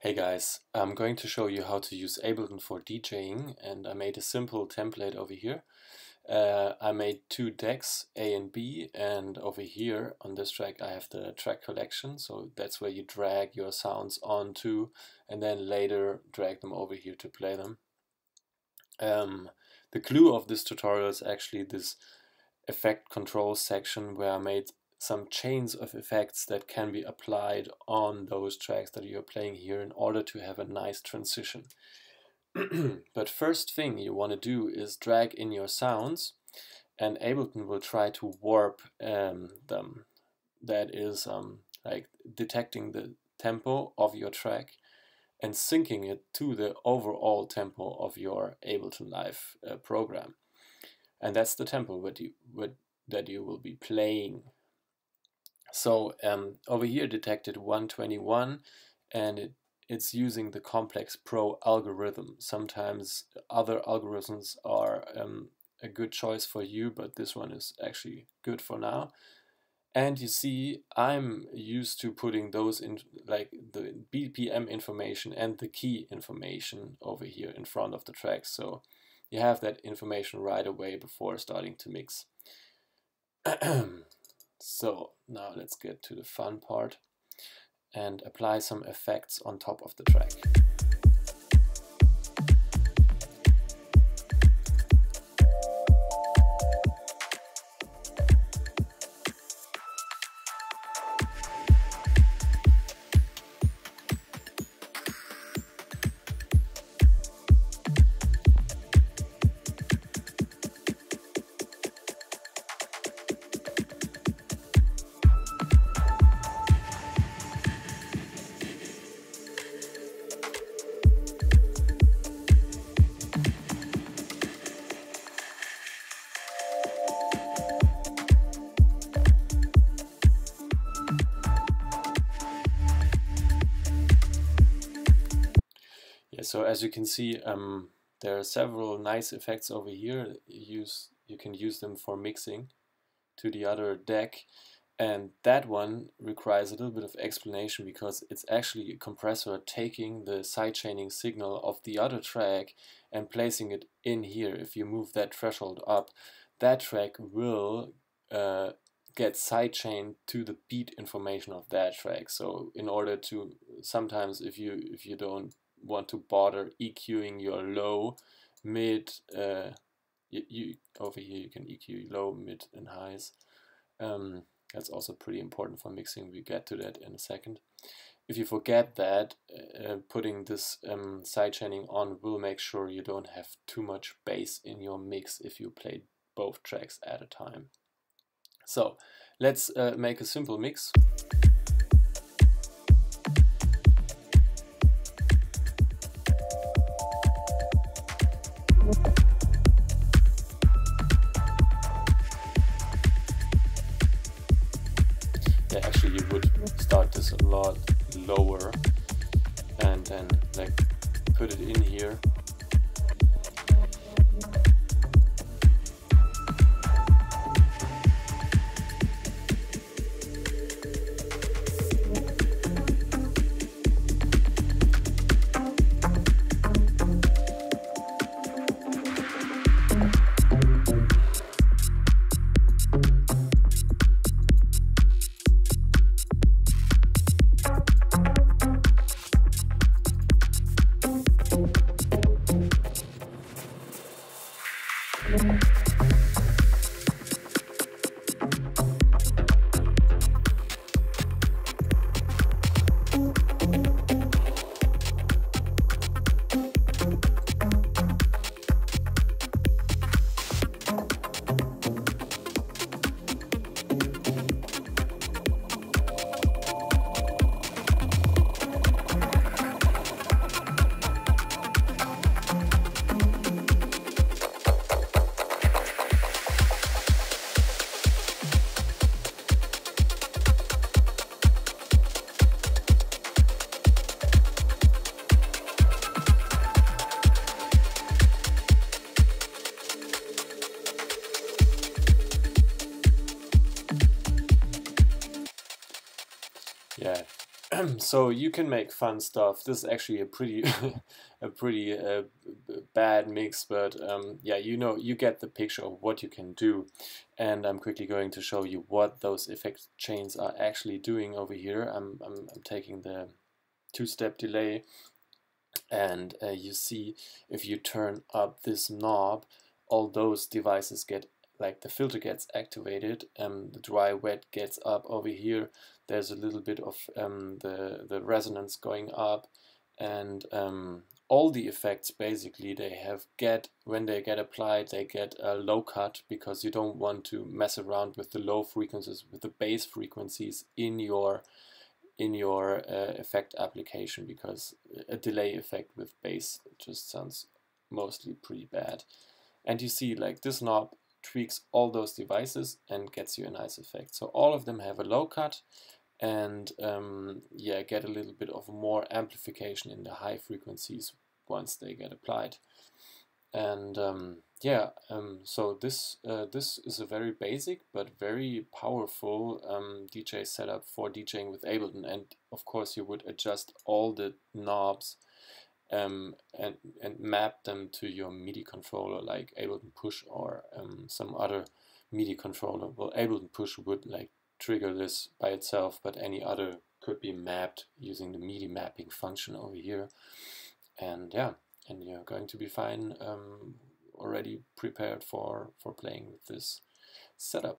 Hey guys, I'm going to show you how to use Ableton for DJing and I made a simple template over here. Uh, I made two decks, A and B, and over here on this track I have the track collection, so that's where you drag your sounds onto and then later drag them over here to play them. Um, the clue of this tutorial is actually this effect control section where I made some chains of effects that can be applied on those tracks that you're playing here in order to have a nice transition. but first thing you want to do is drag in your sounds and Ableton will try to warp um, them. That is um, like detecting the tempo of your track and syncing it to the overall tempo of your Ableton Live uh, program. And that's the tempo that you, that you will be playing so um, over here detected 121 and it, it's using the complex pro algorithm. Sometimes other algorithms are um, a good choice for you, but this one is actually good for now. And you see, I'm used to putting those in like the BPM information and the key information over here in front of the track. So you have that information right away before starting to mix. So now let's get to the fun part and apply some effects on top of the track. So as you can see, um, there are several nice effects over here. You use you can use them for mixing to the other deck. And that one requires a little bit of explanation because it's actually a compressor taking the sidechaining signal of the other track and placing it in here. If you move that threshold up, that track will uh, get sidechained to the beat information of that track. So in order to sometimes if you if you don't want to bother EQing your low, mid, uh, you, you, over here you can EQ low, mid and highs. Um, that's also pretty important for mixing. We get to that in a second. If you forget that, uh, putting this um, sidechaining on will make sure you don't have too much bass in your mix if you play both tracks at a time. So let's uh, make a simple mix. A lot lower and then like put it in here so you can make fun stuff. This is actually a pretty, a pretty uh, bad mix, but um, yeah, you know, you get the picture of what you can do. And I'm quickly going to show you what those effect chains are actually doing over here. I'm, I'm, I'm taking the two-step delay and uh, you see if you turn up this knob all those devices get like the filter gets activated and the dry wet gets up over here. There's a little bit of um, the the resonance going up and um, all the effects basically they have get when they get applied they get a low cut because you don't want to mess around with the low frequencies with the bass frequencies in your in your uh, effect application because a delay effect with bass just sounds mostly pretty bad. And you see like this knob tweaks all those devices and gets you a nice effect. So all of them have a low cut and um, yeah get a little bit of more amplification in the high frequencies once they get applied. And um, yeah um, so this uh, this is a very basic but very powerful um, DJ setup for DJing with Ableton. And of course you would adjust all the knobs um, and, and map them to your MIDI controller like Ableton Push or um, some other MIDI controller well Ableton Push would like trigger this by itself, but any other could be mapped using the MIDI mapping function over here. And yeah, and you're going to be fine um, already prepared for, for playing with this setup.